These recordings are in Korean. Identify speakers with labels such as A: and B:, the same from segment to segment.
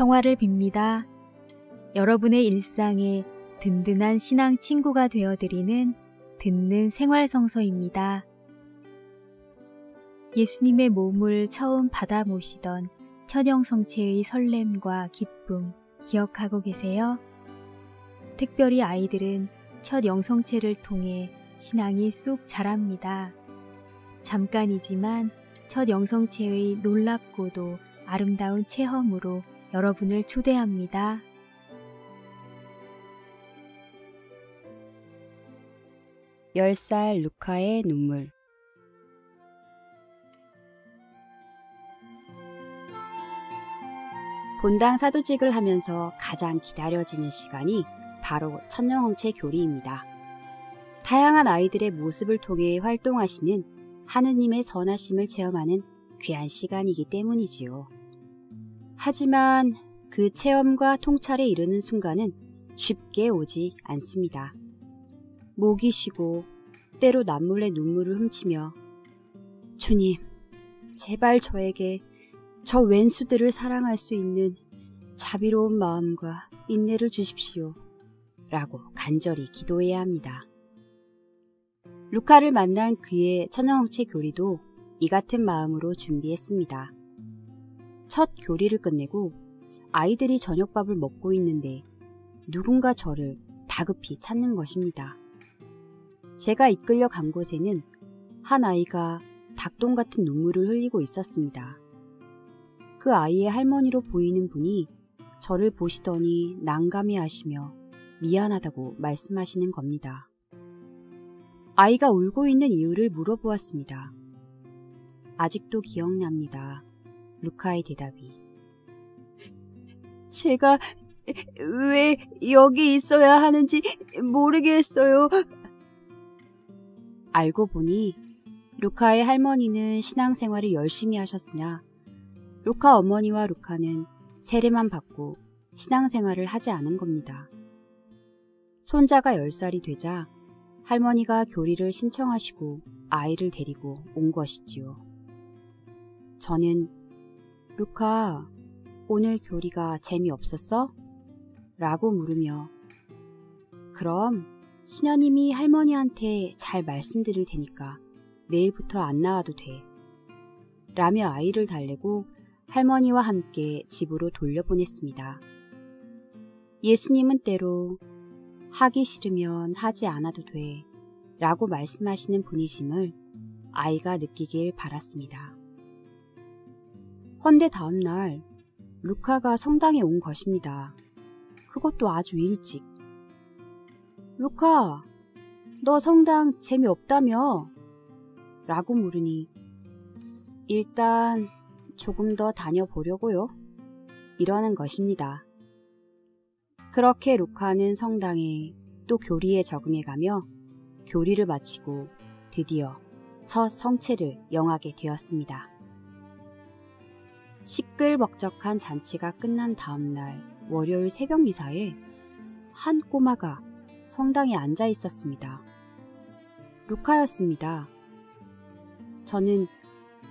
A: 평화를 빕니다. 여러분의 일상에 든든한 신앙 친구가 되어드리는 듣는 생활성서입니다. 예수님의 몸을 처음 받아 모시던 천영성체의 설렘과 기쁨 기억하고 계세요? 특별히 아이들은 첫 영성체를 통해 신앙이 쑥 자랍니다. 잠깐이지만 첫 영성체의 놀랍고도 아름다운 체험으로 여러분을 초대합니다.
B: 열 살 루카의 눈물 본당 사도직을 하면서 가장 기다려지는 시간이 바로 천년홍채 교리입니다. 다양한 아이들의 모습을 통해 활동하시는 하느님의 선하심을 체험하는 귀한 시간이기 때문이지요. 하지만 그 체험과 통찰에 이르는 순간은 쉽게 오지 않습니다. 목이 쉬고 때로 남몰래 눈물을 훔치며 주님, 제발 저에게 저 왼수들을 사랑할 수 있는 자비로운 마음과 인내를 주십시오. 라고 간절히 기도해야 합니다. 루카를 만난 그의 천연홍채 교리도 이 같은 마음으로 준비했습니다. 첫 교리를 끝내고 아이들이 저녁밥을 먹고 있는데 누군가 저를 다급히 찾는 것입니다. 제가 이끌려 간 곳에는 한 아이가 닭똥 같은 눈물을 흘리고 있었습니다. 그 아이의 할머니로 보이는 분이 저를 보시더니 난감해 하시며 미안하다고 말씀하시는 겁니다. 아이가 울고 있는 이유를 물어보았습니다. 아직도 기억납니다. 루카의 대답이. 제가 왜 여기 있어야 하는지 모르겠어요. 알고 보니 루카의 할머니는 신앙생활을 열심히 하셨으나 루카 어머니와 루카는 세례만 받고 신앙생활을 하지 않은 겁니다. 손자가 10살이 되자 할머니가 교리를 신청하시고 아이를 데리고 온 것이지요. 저는 루카, 오늘 교리가 재미없었어? 라고 물으며 그럼 수녀님이 할머니한테 잘 말씀드릴 테니까 내일부터 안 나와도 돼. 라며 아이를 달래고 할머니와 함께 집으로 돌려보냈습니다. 예수님은 때로 하기 싫으면 하지 않아도 돼 라고 말씀하시는 분이심을 아이가 느끼길 바랐습니다. 헌데 다음날 루카가 성당에 온 것입니다. 그것도 아주 일찍. 루카, 너 성당 재미없다며? 라고 물으니 일단 조금 더 다녀보려고요. 이러는 것입니다. 그렇게 루카는 성당에 또 교리에 적응해가며 교리를 마치고 드디어 첫 성체를 영하게 되었습니다. 시끌벅적한 잔치가 끝난 다음날 월요일 새벽 미사에 한 꼬마가 성당에 앉아 있었습니다. 루카였습니다. 저는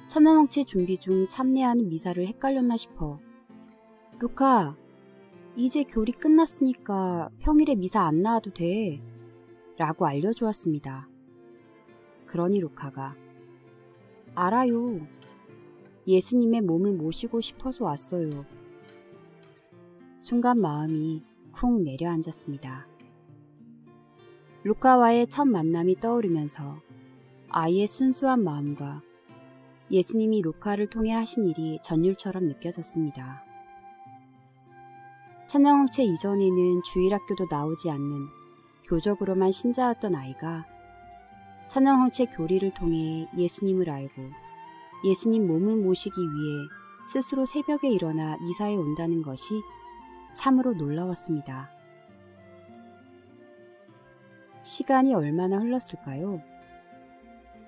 B: 천연홍채 준비 중 참내하는 미사를 헷갈렸나 싶어. 루카, 이제 교리 끝났으니까 평일에 미사 안 나와도 돼. 라고 알려주었습니다. 그러니 루카가 알아요. 예수님의 몸을 모시고 싶어서 왔어요. 순간 마음이 쿵 내려앉았습니다. 루카와의 첫 만남이 떠오르면서 아이의 순수한 마음과 예수님이 루카를 통해 하신 일이 전율처럼 느껴졌습니다. 천년홍채 이전에는 주일학교도 나오지 않는 교적으로만 신자였던 아이가 천년홍채 교리를 통해 예수님을 알고 예수님 몸을 모시기 위해 스스로 새벽에 일어나 미사에 온다는 것이 참으로 놀라웠습니다. 시간이 얼마나 흘렀을까요?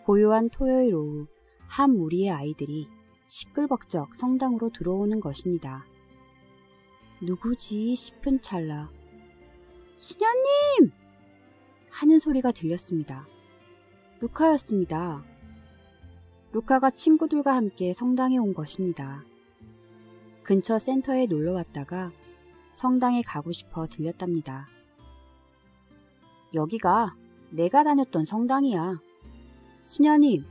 B: 고요한 토요일 오후 한 무리의 아이들이 시끌벅적 성당으로 들어오는 것입니다. 누구지 싶은 찰나 수녀님! 하는 소리가 들렸습니다. 루카였습니다. 루카가 친구들과 함께 성당에 온 것입니다. 근처 센터에 놀러 왔다가 성당에 가고 싶어 들렸답니다. 여기가 내가 다녔던 성당이야. 수녀님,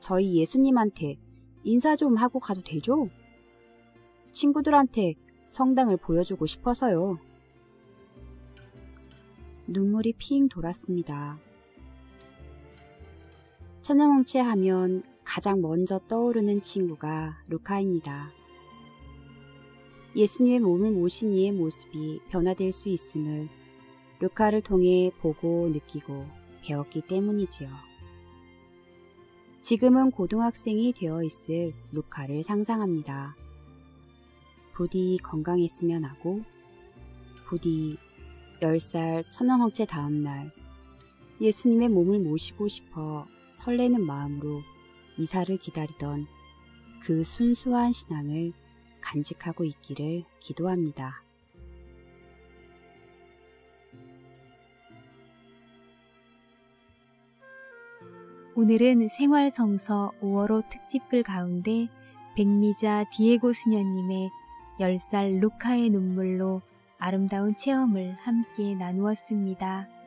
B: 저희 예수님한테 인사 좀 하고 가도 되죠? 친구들한테 성당을 보여주고 싶어서요. 눈물이 핑 돌았습니다. 천연홍채 하면 가장 먼저 떠오르는 친구가 루카입니다. 예수님의 몸을 모신 이의 모습이 변화될 수 있음을 루카를 통해 보고 느끼고 배웠기 때문이지요. 지금은 고등학생이 되어 있을 루카를 상상합니다. 부디 건강했으면 하고 부디 10살 천연홍채 다음날 예수님의 몸을 모시고 싶어 설레는 마음으로 이사를 기다리던 그 순수한 신앙을 간직하고 있기를 기도합니다.
A: 오늘은 생활성서 5월호 특집글 가운데 백미자 디에고 수녀님의 10살 루카의 눈물로 아름다운 체험을 함께 나누었습니다.